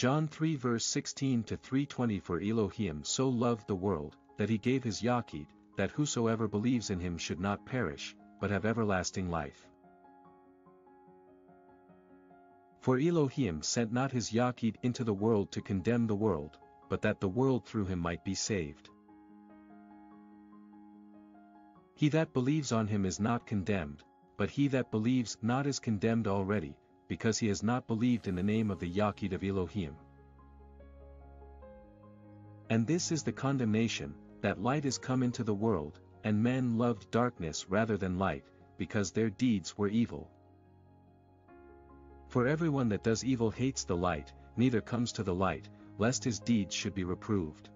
John 3 verse 16 to 320 For Elohiym so loved the world, that he gave his Yachiyd, that whosoever believes in him should not perish, but have everlasting life. For Elohiym sent not his Yachiyd into the world to condemn the world, but that the world through him might be saved. He that believes on him is not condemned, but he that believes not is condemned already, because he has not believed in the name of the Yachiyd of Elohiym. And this is the condemnation, that light is come into the world, and men loved darkness rather than light, because their deeds were evil. For everyone that does evil hates the light, neither comes to the light, lest his deeds should be reproved.